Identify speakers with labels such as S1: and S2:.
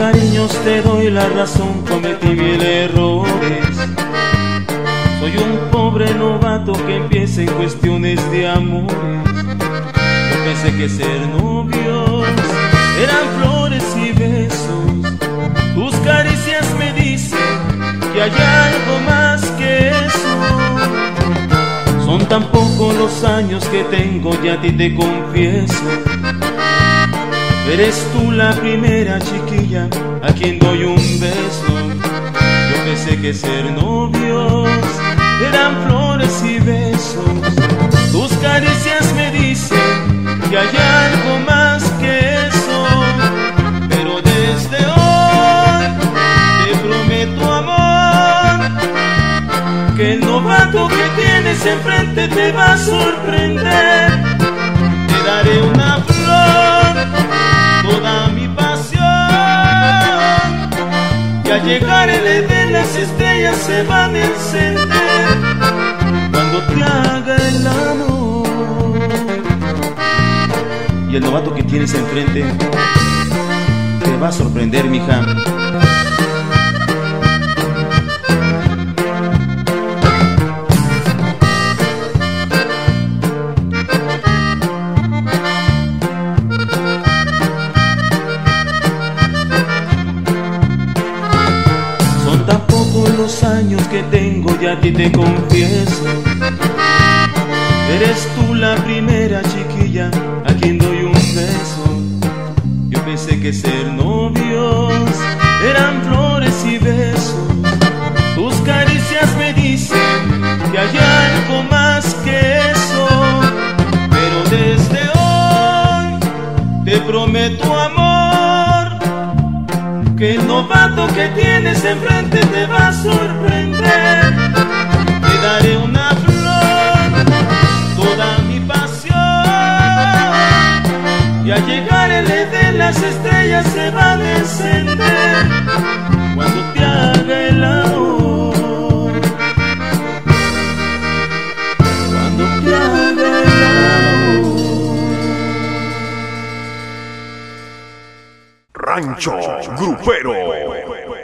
S1: años te doy la razón, cometí mil errores. Soy un pobre novato que empieza en cuestiones de amores. Yo pensé que ser novios eran flores y besos. Tus caricias me dicen que hay algo más que eso. Son tan pocos los años que tengo, ya a ti te confieso. Eres tú la primera chiquilla a quien doy un beso. Yo pensé que ser novios eran flores y besos. Tus caricias me dicen que hay algo más que eso. Pero desde hoy te prometo amor que el novato que tienes enfrente te va a sorprender. Llegar el Edén las estrellas se van a encender cuando te haga el amor. Y el novato que tienes enfrente te va a sorprender, mija. Años que tengo, ya a ti te confieso. Eres tú la primera chiquilla a quien doy un beso. Yo pensé que ser novios eran flores y besos. Tus caricias me dicen que hay algo más que eso. Pero desde hoy te prometo amor que el novato que tienes enfrente te va a sorprender. Te daré una flor, toda mi pasión. Y al llegar el Edén las estrellas se van a encender
S2: Rancho Grupero.